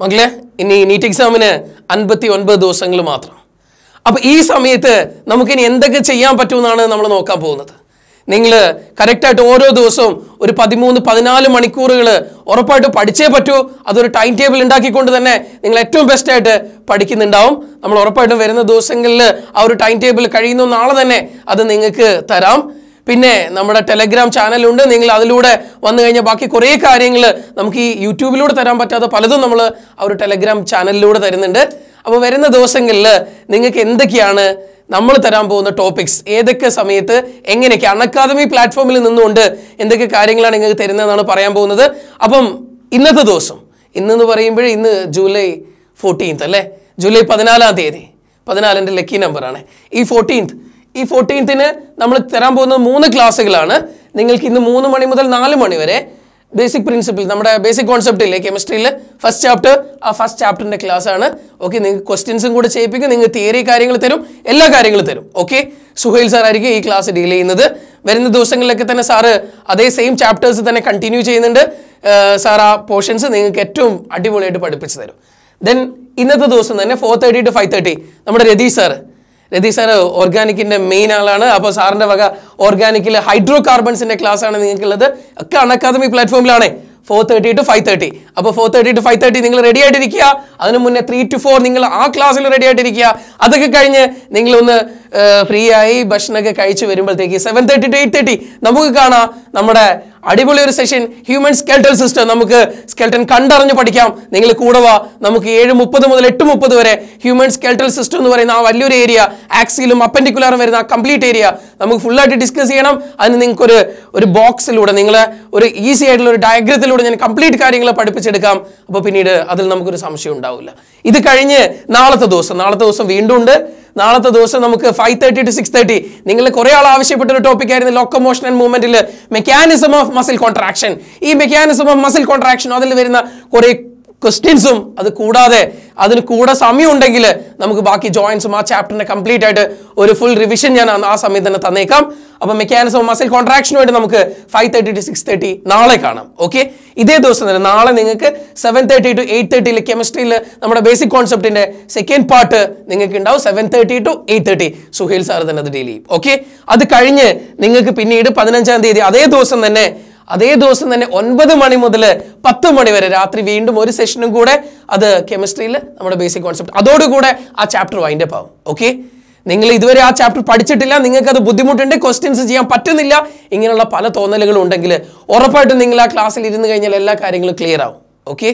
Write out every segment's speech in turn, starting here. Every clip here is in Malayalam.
മക്കളെ ഇനി നീറ്റ് എക്സാമിന് അൻപത്തി ഒൻപത് ദിവസങ്ങൾ മാത്രം. അപ്പോൾ ഈ സമയത്ത് നമുക്കിനി എന്തൊക്കെ ചെയ്യാൻ പറ്റുമെന്നാണ് നമ്മൾ നോക്കാൻ പോകുന്നത്. നിങ്ങൾ കറക്റ്റായിട്ട് ഓരോ ദിവസവും ഒരു പതിമൂന്ന് പതിനാല് മണിക്കൂറുകൾ ഉറപ്പായിട്ട് പഠിച്ചേ പറ്റൂ. അതൊരു ടൈം ടേബിൾ ഉണ്ടാക്കിക്കൊണ്ട് തന്നെ നിങ്ങൾ ഏറ്റവും ബെസ്റ്റ് ആയിട്ട് പഠിക്കുന്നുണ്ടാവും. നമ്മൾ ഉറപ്പായിട്ടും വരുന്ന ദിവസങ്ങളിൽ ആ ഒരു ടൈം ടേബിൾ കഴിയുന്ന. നാളെ തന്നെ അത് നിങ്ങൾക്ക് തരാം. പിന്നെ നമ്മുടെ ടെലഗ്രാം ചാനലുണ്ട് നിങ്ങൾ അതിലൂടെ വന്നു കഴിഞ്ഞാൽ ബാക്കി കുറേ കാര്യങ്ങൾ നമുക്ക് ഈ യൂട്യൂബിലൂടെ തരാൻ പറ്റാത്ത പലതും നമ്മൾ ആ ഒരു ടെലഗ്രാം ചാനലിലൂടെ തരുന്നുണ്ട്. അപ്പോൾ വരുന്ന ദിവസങ്ങളിൽ നിങ്ങൾക്ക് എന്തൊക്കെയാണ് നമ്മൾ തരാൻ പോകുന്ന ടോപ്പിക്സ് ഏതൊക്കെ സമയത്ത് എങ്ങനെയൊക്കെ? അക്കാദമി പ്ലാറ്റ്ഫോമിൽ നിന്നുകൊണ്ട് എന്തൊക്കെ കാര്യങ്ങളാണ് നിങ്ങൾക്ക് തരുന്നതെന്നാണ് പറയാൻ പോകുന്നത്. അപ്പം ഇന്നത്തെ ദിവസം ഇന്നെന്ന് പറയുമ്പോൾ ഇന്ന് ജൂലൈ ഫോർട്ടീൻത്ത് അല്ലേ? ജൂലൈ പതിനാലാം തീയതി. പതിനാലിന്റെ ലക്കി നമ്പറാണ് ഈ ഫോർട്ടീൻത്ത് ഈ ഫോർട്ടീൻത്തിന് നമ്മൾ തരാൻ പോകുന്നത് മൂന്ന് ക്ലാസ്സുകളാണ്. നിങ്ങൾക്ക് ഇന്ന് മൂന്ന് മണി മുതൽ നാല് മണി വരെ ബേസിക് പ്രിൻസിപ്പിൾ നമ്മുടെ ബേസിക് കോൺസെപ്റ്റ് ഇല്ലേ കെമിസ്ട്രിയിൽ ഫസ്റ്റ് ചാപ്റ്റർ ആ ഫസ്റ്റ് ചാപ്റ്ററിന്റെ ക്ലാസ് ആണ്. ഓക്കെ നിങ്ങൾക്ക് ക്വസ്റ്റ്യൻസും കൂടെ ചെയ്യിപ്പിക്കും നിങ്ങൾ തിയറി കാര്യങ്ങൾ തരും എല്ലാ കാര്യങ്ങളും തരും. ഓക്കെ സുഹൈൽ സാർ ആയിരിക്കും ഈ ക്ലാസ് ഡീൽ ചെയ്യുന്നത്. വരുന്ന ദിവസങ്ങളിലൊക്കെ തന്നെ സാറ് അതേ സെയിം ചാപ്റ്റേഴ്സ് തന്നെ കണ്ടിന്യൂ ചെയ്യുന്നുണ്ട്. സാർ ആ പോർഷൻസ് നിങ്ങൾക്ക് ഏറ്റവും അടിപൊളിയായിട്ട് പഠിപ്പിച്ചു തരും. ദെൻ ഇന്നത്തെ ദിവസം തന്നെ four thirty to five thirty നമ്മുടെ രതീഷ് സാറ് രതീഷ് സാറ് ഓർഗാനിക്കിന്റെ മെയിൻ ആളാണ്. അപ്പോൾ സാറിന്റെ വക ഓർഗാനിക്കിൽ ഹൈഡ്രോ കാർബൺസിന്റെ ക്ലാസ് ആണ് നിങ്ങൾക്കുള്ളത്. ഒക്കെ Unacademy പ്ലാറ്റ്ഫോമിലാണ്. Four thirty to five thirty അപ്പോൾ four thirty to five thirty നിങ്ങൾ റെഡി ആയിട്ടിരിക്കുക. അതിന് മുന്നേ ത്രീ ടു ഫോർ നിങ്ങൾ ആ ക്ലാസ്സിൽ റെഡി ആയിട്ടിരിക്കുക. അതൊക്കെ കഴിഞ്ഞ് നിങ്ങളൊന്ന് ഫ്രീ ആയി ഭക്ഷണമൊക്കെ കഴിച്ച് വരുമ്പോഴത്തേക്ക് seven thirty to eight thirty നമുക്ക് കാണാം നമ്മുടെ അടിപൊളി ഒരു സെഷൻ ഹ്യൂമൻ സ്കെൽട്ടൽ സിസ്റ്റം നമുക്ക് സ്കെൽട്ടൻ കണ്ടറിഞ്ഞ് പഠിക്കാം. നിങ്ങൾ കൂടെ വാ. നമുക്ക് ഏഴ് മുപ്പത് മുതൽ എട്ട് മുപ്പത് വരെ ഹ്യൂമൻ സ്കെൽട്ടൽ സിസ്റ്റം എന്ന് പറയുന്ന ആ വലിയൊരു ഏരിയ ആക്സിലും അപ്പൻഡിക്കുലറും വരുന്ന ആ കംപ്ലീറ്റ് ഏരിയ നമുക്ക് ഫുള്ളായിട്ട് ഡിസ്കസ് ചെയ്യണം. അതിന് നിങ്ങൾക്ക് ഒരു ഒരു ബോക്സിലൂടെ നിങ്ങൾ ഒരു ഈസി ആയിട്ടുള്ള ഒരു ഡയഗ്രത്തിലൂടെ ഞാൻ കംപ്ലീറ്റ് കാര്യങ്ങൾ പഠിപ്പിച്ചെടുക്കാം. അപ്പോൾ പിന്നീട് അതിൽ നമുക്കൊരു സംശയം ഉണ്ടാവില്ല. ഇത് കഴിഞ്ഞ് നാളത്തെ ദിവസം നാളത്തെ ദിവസം വീണ്ടും ഉണ്ട്. നാളത്തെ ദിവസം നമുക്ക് five thirty to six thirty നിങ്ങൾ കുറേ ആൾ ആവശ്യപ്പെട്ട ഒരു ടോപ്പിക് ആയിരുന്നു ലോക്കോമോഷൻ ആൻഡ് മൂവ്മെന്റിൽ മെക്കാനിസം ഓഫ് മസിൽ കോൺട്രാക്ഷൻ ഈ മെക്കാനിസം ഓഫ് മസിൽ കോൺട്രാക്ഷൻ അതിൽ വരുന്ന കുറേ ക്വസ്റ്റ്യൻസും അത് കൂടാതെ അതിന് കൂടെ സമയം ഉണ്ടെങ്കിൽ നമുക്ക് ബാക്കി ജോയിൻസും ആ ചാപ്റ്ററിനെ കംപ്ലീറ്റ് ആയിട്ട് ഒരു ഫുൾ റിവിഷൻ ഞാൻ ആ- സമയം തന്നെ തന്നേക്കാം. അപ്പോൾ മെക്കാനിസം മസിൽ കോൺട്രാക്ഷനുമായിട്ട് നമുക്ക് five thirty to six thirty നാളെ കാണാം. ഓക്കെ ഇതേ ദിവസം തന്നെ നാളെ നിങ്ങൾക്ക് സെവൻ തേർട്ടി ടു എയ്റ്റ് തേർട്ടിയിൽ കെമിസ്ട്രിയിൽ നമ്മുടെ ബേസിക് കോൺസെപ്റ്റിന്റെ സെക്കൻഡ് പാർട്ട് നിങ്ങൾക്ക് ഉണ്ടാവും seven thirty to eight thirty Suhail sir തന്നെ അത് ഡീൽ ചെയ്യും. ഓക്കെ അത് കഴിഞ്ഞ് നിങ്ങൾക്ക് പിന്നീട് പതിനഞ്ചാം തീയതി അതേ ദിവസം തന്നെ അതേ ദിവസം തന്നെ ഒൻപത് മണി മുതൽ പത്ത് മണി വരെ രാത്രി വീണ്ടും ഒരു സെഷനും കൂടെ അത് കെമിസ്ട്രിയിൽ നമ്മുടെ ബേസിക് കോൺസെപ്റ്റ് അതോടുകൂടെ ആ ചാപ്റ്റർ വൈൻഡപ്പ് ആവും. ഓക്കെ നിങ്ങൾ ഇതുവരെ ആ ചാപ്റ്റർ പഠിച്ചിട്ടില്ല. നിങ്ങൾക്ക് അത് ബുദ്ധിമുട്ടുണ്ട് ക്വസ്റ്റ്യൻസ് ചെയ്യാൻ പറ്റുന്നില്ല ഇങ്ങനെയുള്ള പല തോന്നലുകളും ഉണ്ടെങ്കിൽ ഉറപ്പായിട്ടും നിങ്ങൾ ആ ക്ലാസ്സിൽ ഇരുന്ന് കഴിഞ്ഞാൽ എല്ലാ കാര്യങ്ങളും ക്ലിയർ ആവും. ഓക്കെ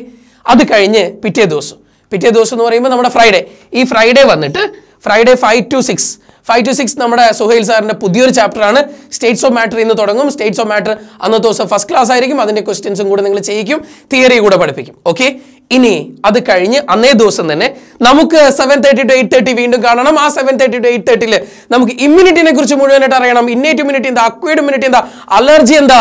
അത് കഴിഞ്ഞ് പിറ്റേ ദിവസം. പിറ്റേ ദിവസം എന്ന് പറയുമ്പോൾ നമ്മുടെ ഫ്രൈഡേ ഈ ഫ്രൈഡേ വന്നിട്ട് Friday five to six five to six നമ്മുടെ സുഹൈൽ സാറിന്റെ പുതിയൊരു ചാപ്റ്റർ ആണ് സ്റ്റേറ്റ്സ് ഓഫ് മാറ്റർ ഇന്ന് തുടങ്ങും. സ്റ്റേറ്റ്സ് ഓഫ് മാറ്റർ അന്നത്തെ ദിവസം ഫസ്റ്റ് ക്ലാസ് ആയിരിക്കും. അതിന്റെ ക്വസ്റ്റ്യൻസും കൂടെ നിങ്ങൾ ചെയ്യിക്കും. തിയറി കൂടെ പഠിപ്പിക്കും. ഓക്കെ ഇനി അത് കഴിഞ്ഞ് അന്നേ ദിവസം തന്നെ നമുക്ക് seven thirty to eight thirty വീണ്ടും കാണണം. ആ സെവൻ തേർട്ടി ടു എയ്റ്റ് തേർട്ടിയിൽ നമുക്ക് ഇമ്മ്യൂണിറ്റിനെ കുറിച്ച് മുഴുവനായിട്ട് അറിയണം. ഇന്നേറ്റ് ഇമ്മ്യൂണിറ്റി എന്താ? അക്വേഡ് ഇമ്മ്യൂണിറ്റി എന്താ? അലർജി എന്താ?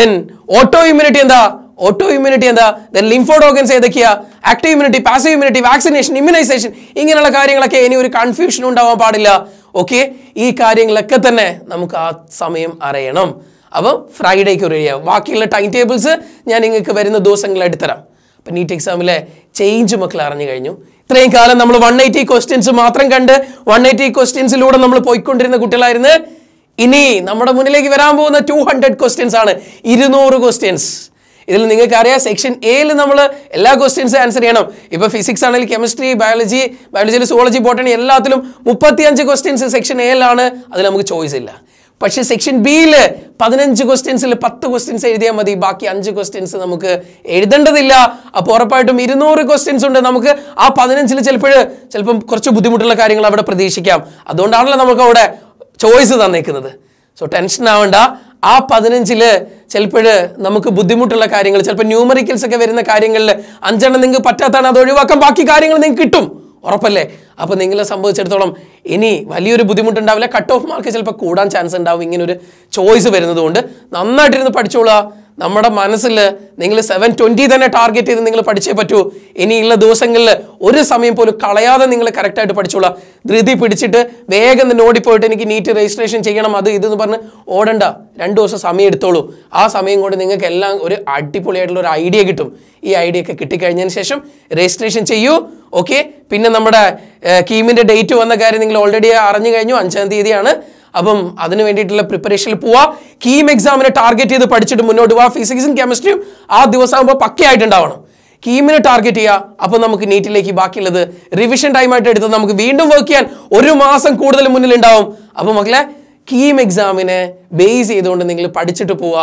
ദെൻ ഓട്ടോ ഇമ്മ്യൂണിറ്റി എന്താ? ഓട്ടോ ഇമ്മ്യൂണിറ്റി എന്താ ദെൻ ലിംഫോഡോഗൻസ് ഏതൊക്കെയാ? Active immunity passive immunity vaccination immunisation ഇങ്ങനെയുള്ള കാര്യങ്ങളൊക്കെ ഇനി ഒരു കൺഫ്യൂഷൻ ഉണ്ടാവാൻ പാടില്ല. ഓക്കെ ഈ കാര്യങ്ങളൊക്കെ തന്നെ നമുക്ക് ആ സമയം അറിയണം. അപ്പം ഫ്രൈഡേക്ക് ഒരു ഏരിയ ബാക്കിയുള്ള ടൈം ടേബിൾസ് ഞാൻ നിങ്ങൾക്ക് വരുന്ന ദിവസങ്ങളായിട്ട് തരാം. അപ്പം നീറ്റ് എക്സാമിലെ ചേഞ്ച് മക്കൾ അറിഞ്ഞു കഴിഞ്ഞു. ഇത്രയും കാലം നമ്മൾ വൺ എയ്റ്റി ക്വസ്റ്റ്യൻസ് മാത്രം കണ്ട് വൺ എയ്റ്റി ക്വസ്റ്റ്യൻസിലൂടെ നമ്മൾ പോയിക്കൊണ്ടിരുന്ന കുട്ടികളായിരുന്നു. ഇനി നമ്മുടെ മുന്നിലേക്ക് വരാൻ പോകുന്ന ടു ഹൺഡ്രഡ് ക്വസ്റ്റ്യൻസ് ആണ്. ഇരുന്നൂറ് ക്വസ്റ്റ്യൻസ് ഇതിൽ നിങ്ങൾക്ക് അറിയാം സെക്ഷൻ എയിൽ നമ്മൾ എല്ലാ ക്വസ്റ്റ്യൻസ് ആൻസർ ചെയ്യണം. ഇപ്പൊ ഫിസിക്സ് ആണെങ്കിൽ കെമിസ്ട്രി ബയോളജി ബയോളജിയിൽ സുവോളജി ബോട്ടണി എല്ലാത്തിലും മുപ്പത്തിയഞ്ച് ക്വസ്റ്റ്യൻസ് സെക്ഷൻ എയിലാണ് അതിൽ നമുക്ക് ചോയ്സ് ഇല്ല. പക്ഷെ സെക്ഷൻ ബിയിൽ പതിനഞ്ച് ക്വസ്റ്റ്യൻസിൽ പത്ത് ക്വസ്റ്റ്യൻസ് എഴുതിയാൽ മതി. ബാക്കി അഞ്ച് ക്വസ്റ്റ്യൻസ് നമുക്ക് എഴുതേണ്ടതില്ല. അപ്പോൾ ഉറപ്പായിട്ടും ഇരുന്നൂറ് ക്വസ്റ്റ്യൻസ് ഉണ്ട് നമുക്ക് ആ പതിനഞ്ചിൽ ചിലപ്പോൾ ചിലപ്പം കുറച്ച് ബുദ്ധിമുട്ടുള്ള കാര്യങ്ങൾ അവിടെ പ്രതീക്ഷിക്കാം. അതുകൊണ്ടാണല്ലോ നമുക്ക് അവിടെ ചോയ്സ് തന്നേക്കുന്നത്. സോ ടെൻഷൻ ആവണ്ട. ആ പതിനഞ്ചിൽ ചിലപ്പോൾ നമുക്ക് ബുദ്ധിമുട്ടുള്ള കാര്യങ്ങൾ ചിലപ്പോൾ ന്യൂമറിക്കൽസ് ഒക്കെ വരുന്ന കാര്യങ്ങളിൽ അഞ്ചെണ്ണം നിങ്ങൾക്ക് പറ്റാത്താണ് അത് ഒഴിവാക്കാൻ ബാക്കി കാര്യങ്ങൾ നിങ്ങൾക്ക് കിട്ടും. ഉറപ്പല്ലേ? അപ്പോൾ നിങ്ങളെ സംബന്ധിച്ചിടത്തോളം ഇനി വലിയൊരു ബുദ്ധിമുട്ടുണ്ടാവില്ല. കട്ട് ഓഫ് മാർക്ക് ചിലപ്പോൾ കൂടാൻ ചാൻസ് ഉണ്ടാവും. ഇങ്ങനൊരു ചോയ്സ് വരുന്നതുകൊണ്ട് നന്നായിട്ടിരുന്ന് പഠിച്ചോളുക. നമ്മുടെ മനസ്സിൽ നിങ്ങൾ സെവൻ ട്വന്റി തന്നെ ടാർഗറ്റ് ചെയ്ത് നിങ്ങൾ പഠിച്ചേ പറ്റൂ. ഇനിയുള്ള ദിവസങ്ങളിൽ ഒരു സമയം പോലും കളയാതെ നിങ്ങൾ കറക്റ്റായിട്ട് പഠിച്ചോളാം. ധൃതി പിടിച്ചിട്ട് വേഗം നോടി ഓടിപ്പോയിട്ട് എനിക്ക് നീറ്റ് രജിസ്ട്രേഷൻ ചെയ്യണം അത് ഇതെന്ന് പറഞ്ഞ് ഓടണ്ട. രണ്ട് ദിവസം സമയം എടുത്തോളൂ. ആ സമയം കൊണ്ട് നിങ്ങൾക്ക് എല്ലാം ഒരു അടിപൊളിയായിട്ടുള്ള ഒരു ഐഡിയ കിട്ടും. ഈ ഐഡിയ ഒക്കെ കിട്ടിക്കഴിഞ്ഞതിന് ശേഷം രജിസ്ട്രേഷൻ ചെയ്യൂ. ഓക്കെ പിന്നെ നമ്മുടെ കീമിന്റെ ഡേറ്റ് വന്ന കാര്യം നിങ്ങൾ ഓൾറെഡി അറിഞ്ഞു കഴിഞ്ഞു. അഞ്ചാം തീയതിയാണ്. അപ്പം അതിന് വേണ്ടിയിട്ടുള്ള പ്രിപ്പറേഷനിൽ പോവാ. കീം എക്സാമിനെ ടാർഗറ്റ് ചെയ്ത് പഠിച്ചിട്ട് മുന്നോട്ട് പോവാ ഫിസിക്സും കെമിസ്ട്രിയും ആ ദിവസം ആകുമ്പോൾ പക്കയായിട്ടുണ്ടാവണം കീമിനെ ടാർഗറ്റ് ചെയ്യുക അപ്പോൾ നമുക്ക് നീറ്റിലേക്ക് ബാക്കിയുള്ളത് റിവിഷൻ ടൈമായിട്ട് എടുത്ത് നമുക്ക് വീണ്ടും വർക്ക് ചെയ്യാൻ ഒരു മാസം കൂടുതൽ മുന്നിലുണ്ടാവും. അപ്പോൾ മക്കളെ കീം എക്സാമിനെ ബേസ് ചെയ്തുകൊണ്ട് നിങ്ങൾ പഠിച്ചിട്ട് പോവുക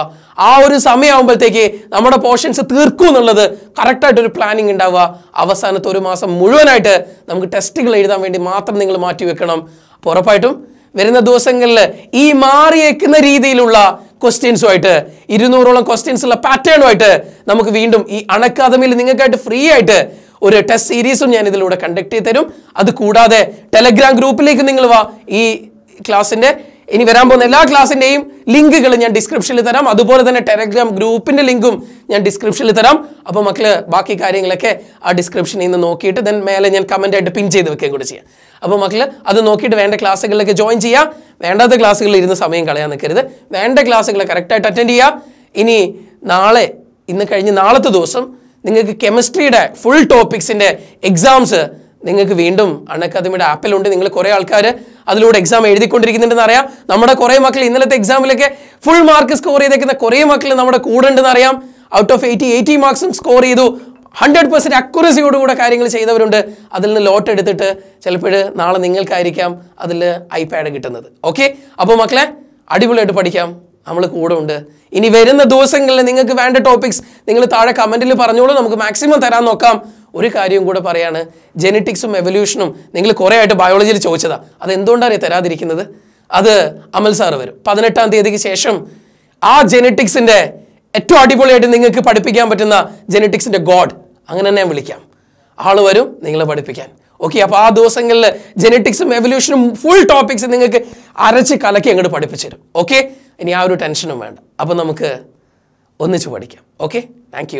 ആ ഒരു സമയമാകുമ്പോഴത്തേക്ക് നമ്മുടെ പോർഷൻസ് തീർക്കും എന്നുള്ളത് കറക്റ്റായിട്ടൊരു പ്ലാനിങ് ഉണ്ടാവുക. അവസാനത്തെ ഒരു മാസം മുഴുവനായിട്ട് നമുക്ക് ടെസ്റ്റുകൾ എഴുതാൻ വേണ്ടി മാത്രം നിങ്ങൾ മാറ്റി വെക്കണം. അപ്പോൾ ഉറപ്പായിട്ടും വരുന്ന ദിവസങ്ങളിൽ ഈ മാറിയേക്കുന്ന രീതിയിലുള്ള ക്വസ്റ്റ്യൻസുമായിട്ട് ഇരുന്നൂറോളം ക്വസ്റ്റ്യൻസ് ഉള്ള പാറ്റേണുമായിട്ട് നമുക്ക് വീണ്ടും ഈ അണക്കാദമിയിൽ നിങ്ങൾക്കായിട്ട് ഫ്രീ ആയിട്ട് ഒരു ടെസ്റ്റ് സീരീസും ഞാൻ ഇതിലൂടെ കണ്ടക്ട് ചെയ്ത് തരും. അത് കൂടാതെ ടെലഗ്രാം ഗ്രൂപ്പിലേക്ക് നിങ്ങൾ വാ ഈ ക്ലാസ്സിന്റെ ഇനി വരാൻ പോകുന്ന എല്ലാ ക്ലാസ്സിന്റെയും ലിങ്കുകൾ ഞാൻ ഡിസ്ക്രിപ്ഷനിൽ തരാം. അതുപോലെ തന്നെ ടെലഗ്രാം ഗ്രൂപ്പിന്റെ ലിങ്കും ഞാൻ ഡിസ്ക്രിപ്ഷനിൽ തരാം. അപ്പോൾ മക്കൾ ബാക്കി കാര്യങ്ങളൊക്കെ ആ ഡിസ്ക്രിപ്ഷനിൽ നിന്ന് നോക്കിയിട്ട് ദെൻ മേലെ ഞാൻ കമന്റ് ആയിട്ട് പിൻ ചെയ്ത് വെക്കുകയും കൂടി ചെയ്യാം. അപ്പോൾ മക്കൾ അത് നോക്കിയിട്ട് വേണ്ട ക്ലാസ്സുകളിലൊക്കെ ജോയിൻ ചെയ്യുക വേണ്ടാത്ത ക്ലാസ്സുകളിൽ ഇരുന്ന് സമയം കളയാൻ നിൽക്കരുത്. വേണ്ട ക്ലാസ്സുകൾ കറക്റ്റായിട്ട് അറ്റൻഡ് ചെയ്യുക ഇനി നാളെ ഇന്ന് കഴിഞ്ഞ് നാളത്തെ ദിവസം നിങ്ങൾക്ക് കെമിസ്ട്രിയുടെ ഫുൾ ടോപ്പിക്സിന്റെ എക്സാംസ് നിങ്ങൾക്ക് വീണ്ടും അൺ അക്കാദമിയുടെ ആപ്പിലുണ്ട് നിങ്ങൾ കുറേ ആൾക്കാർ അതിലൂടെ എക്സാം എഴുതിക്കൊണ്ടിരിക്കുന്നുണ്ടെന്ന് അറിയാം. നമ്മുടെ കുറേ മക്കൾ ഇന്നലത്തെ എക്സാമിലൊക്കെ ഫുൾ മാർക്ക് സ്കോർ ചെയ്തേക്കുന്ന കുറേ മക്കൾ നമ്മുടെ കൂടെ ഉണ്ടെന്ന് അറിയാം. ഔട്ട് ഓഫ് എയ്റ്റി എയ്റ്റി മാർക്സും സ്കോർ ചെയ്തു. ഹൺഡ്രഡ് പെർസെന്റ് അക്യുറസിയോടുകൂടെ കാര്യങ്ങൾ ചെയ്തവരുണ്ട്. അതിൽ നിന്ന് ലോട്ട് എടുത്തിട്ട് ചിലപ്പോൾ നാളെ നിങ്ങൾക്കായിരിക്കാം അതിൽ ഐപാഡ് കിട്ടുന്നത്. ഓക്കെ അപ്പോൾ മക്കളെ അടിപൊളിയായിട്ട് പഠിക്കാം. നമ്മൾ കൂടെ ഉണ്ട്. ഇനി വരുന്ന ദിവസങ്ങളിൽ നിങ്ങൾക്ക് വേണ്ട ടോപ്പിക്സ് നിങ്ങൾ താഴെ കമന്റിൽ പറഞ്ഞോളൂ. നമുക്ക് മാക്സിമം തരാൻ നോക്കാം. ഒരു കാര്യം കൂടെ പറയാണ്. ജെനറ്റിക്സും എവല്യൂഷനും നിങ്ങൾ കുറേ ആയിട്ട് ബയോളജിയിൽ ചോദിച്ചതാ. അത് എന്തുകൊണ്ടാണ് തരാതിരിക്കുന്നത്? അത് അമൽ സാറ് വരും. പതിനെട്ടാം തീയതിക്ക് ശേഷം ആ ജെനറ്റിക്സിന്റെ ഏറ്റവും അടിപൊളിയായിട്ട് നിങ്ങൾക്ക് പഠിപ്പിക്കാൻ പറ്റുന്ന ജെനറ്റിക്സിന്റെ ഗോഡ് അങ്ങനെ തന്നെ വിളിക്കാം. ആൾ വരും നിങ്ങളെ പഠിപ്പിക്കാൻ. ഓക്കെ അപ്പോൾ ആ ദിവസങ്ങളിൽ ജെനറ്റിക്സും എവല്യൂഷനും ഫുൾ ടോപ്പിക്സ് നിങ്ങൾക്ക് അരച്ച് കലക്കി അങ്ങോട്ട് പഠിപ്പിച്ചു തരും. ഓക്കെ ഇനി ആ ഒരു ടെൻഷനും വേണ്ട. അപ്പോൾ നമുക്ക് ഒന്നിച്ച് പഠിക്കാം. Okay thank